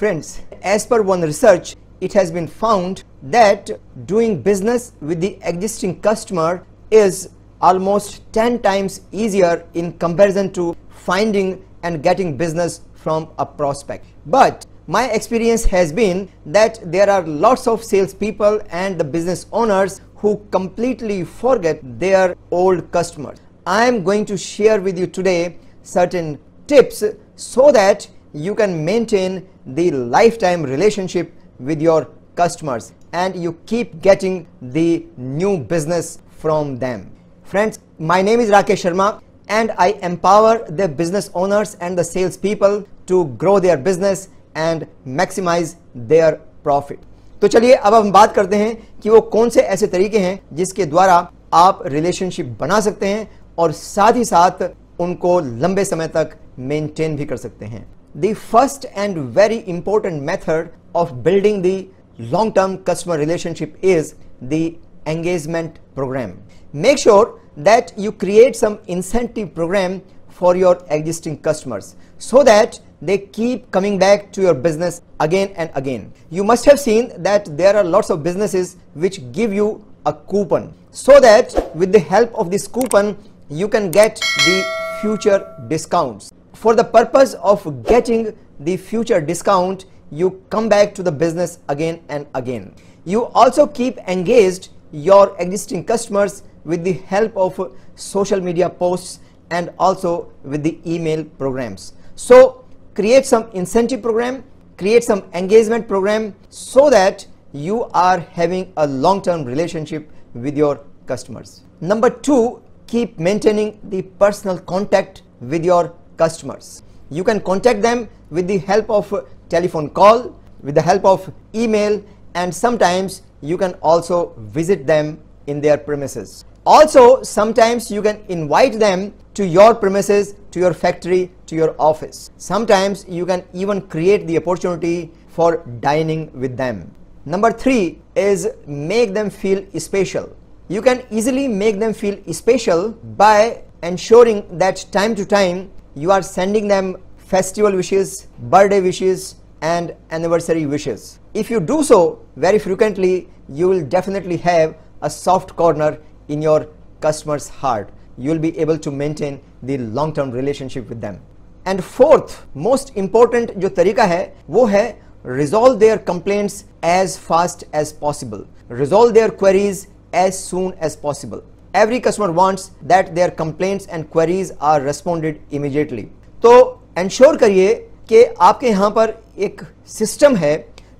Friends, as per one research, it has been found that doing business with the existing customer is almost 10 times easier in comparison to finding and getting business from a prospect. But my experience has been that there are lots of salespeople and the business owners who completely forget their old customers. I am going to share with you today certain tips so that you can maintain the lifetime relationship with your customers and you keep getting the new business from them. Friends, my name is Rakesh Sharma and I empower the business owners and the salespeople to grow their business and maximize their profit. तो चलिए अब हम बात करते हैं कि वो कौन से ऐसे तरीके हैं जिसके द्वारा आप रिलेशनशिप बना सकते हैं और साथ ही साथ उनको लंबे समय तक मेंटेन भी कर सकते हैं the first and very important method of building the long-term customer relationship is the engagement program. Make sure that you create some incentive program for your existing customers so that they keep coming back to your business again and again. You must have seen that there are lots of businesses which give you a coupon so that with the help of this coupon you can get the future discounts. For the purpose of getting the future discount, you come back to the business again and again. You also keep engaged your existing customers with the help of social media posts and also with the email programs. So create some incentive program, create some engagement program so that you are having a long-term relationship with your customers. Number two, keep maintaining the personal contact with your customers. You can contact them with the help of telephone call, with the help of email and sometimes you can also visit them in their premises. Also sometimes you can invite them to your premises, to your factory, to your office. Sometimes you can even create the opportunity for dining with them. Number three is make them feel special. You can easily make them feel special by ensuring that time to time you are sending them festival wishes, birthday wishes and anniversary wishes. If you do so very frequently, you will definitely have a soft corner in your customer's heart. You will be able to maintain the long-term relationship with them. And fourth, most important जो तरीका है वो है resolve their complaints as fast as possible. Resolve their queries as soon as possible. Every customer wants that their complaints and queries are responded immediately. तो ensure करिए कि आपके यहाँ पर एक सिस्टम है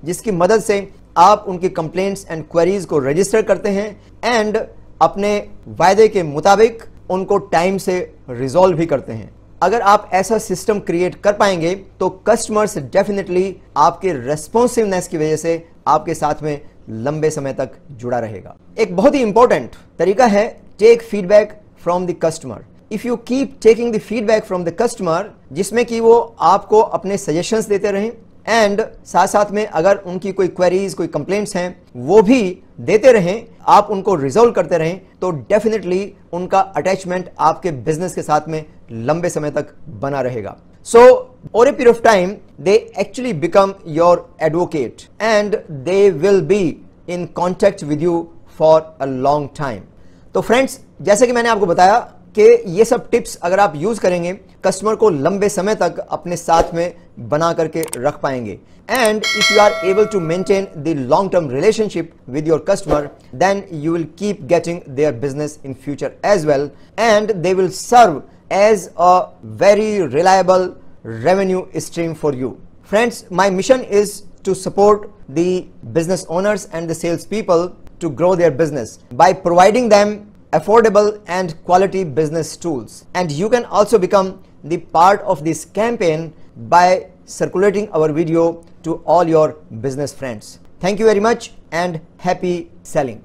जिसकी मदद से आप उनकी कंप्लेंट्स एंड क्वेरीज को रजिस्टर करते हैं एंड अपने वायदे के मुताबिक उनको टाइम से रिजॉल्व भी करते हैं अगर आप ऐसा सिस्टम क्रिएट कर पाएँगे तो कस्टमर्स डेफिनेटली आपके रेस्पॉन्सिवनेस की वजह से आपके साथ में लंबे समय तक जुड़ा रहेगा। एक बहुत ही इंपॉर्टेंट तरीका है take feedback from the customer if you keep taking the feedback from the customer जिसमें कि वो आपको अपने सजेशंस देते रहें एंड साथ साथ में अगर उनकी कोई क्वेरीज कोई कंप्लेंट्स हैं, वो भी देते रहें, आप उनको रिजोल्व करते रहें तो डेफिनेटली उनका अटैचमेंट आपके बिज़नेस के साथ में लंबे समय तक बना रहेगा। So over a period of time, they actually become your advocate and they will be in contact with you for a long time. तो फ्रेंड्स जैसे कि मैंने आपको बताया कि ये सब टिप्स अगर आप यूज़ करेंगे कस्टमर को लंबे समय तक अपने साथ में बना करके रख पाएँगे। And if you are able to maintain the long term relationship with your customer then you will keep getting their business in future as well and they will serve as a very reliable revenue stream for you. Friends, my mission is to support the business owners and the salespeople to grow their business by providing them affordable and quality business tools. And you can also become the part of this campaign by circulating our video to all your business friends. Thank you very much and happy selling.